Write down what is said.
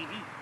Mm-hmm.